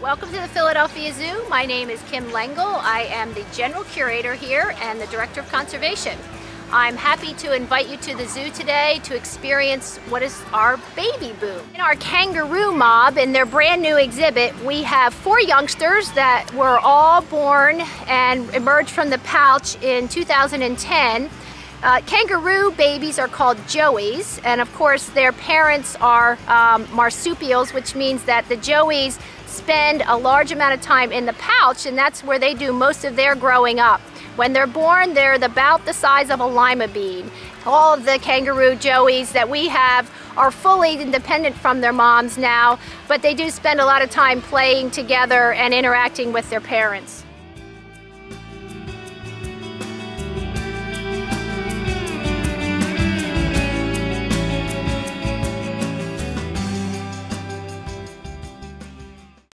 Welcome to the Philadelphia Zoo. My name is Kim Lengel. I am the general curator here and the director of conservation. I'm happy to invite you to the zoo today to experience what is our baby boom. In our kangaroo mob, in their brand new exhibit, we have four youngsters that were all born and emerged from the pouch in 2010. Uh, kangaroo babies are called joeys, and of course their parents are um, marsupials, which means that the joeys spend a large amount of time in the pouch, and that's where they do most of their growing up. When they're born, they're about the size of a lima bean. All of the kangaroo joeys that we have are fully independent from their moms now, but they do spend a lot of time playing together and interacting with their parents.